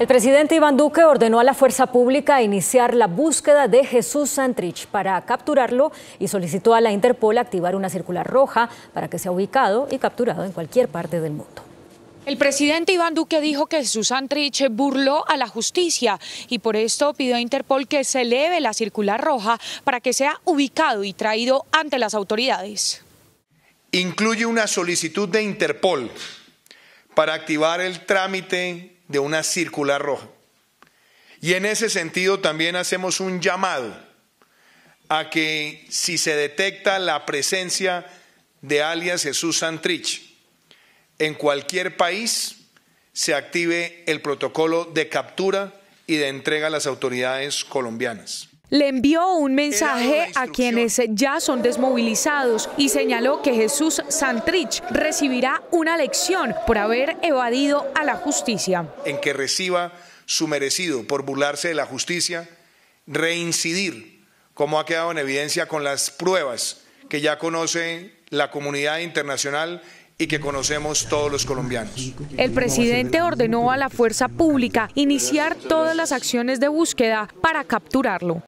El presidente Iván Duque ordenó a la fuerza pública iniciar la búsqueda de Jesús Santrich para capturarlo y solicitó a la Interpol activar una circular roja para que sea ubicado y capturado en cualquier parte del mundo. El presidente Iván Duque dijo que Jesús Santrich burló a la justicia y por esto pidió a Interpol que se eleve la circular roja para que sea ubicado y traído ante las autoridades. Incluye una solicitud de Interpol para activar el trámite de una circular roja. Y en ese sentido también hacemos un llamado a que si se detecta la presencia de alias Jesús Santrich en cualquier país, se active el protocolo de captura y de entrega a las autoridades colombianas le envió un mensaje a quienes ya son desmovilizados y señaló que Jesús Santrich recibirá una lección por haber evadido a la justicia. En que reciba su merecido por burlarse de la justicia, reincidir, como ha quedado en evidencia con las pruebas que ya conoce la comunidad internacional y que conocemos todos los colombianos. El presidente ordenó a la fuerza pública iniciar todas las acciones de búsqueda para capturarlo.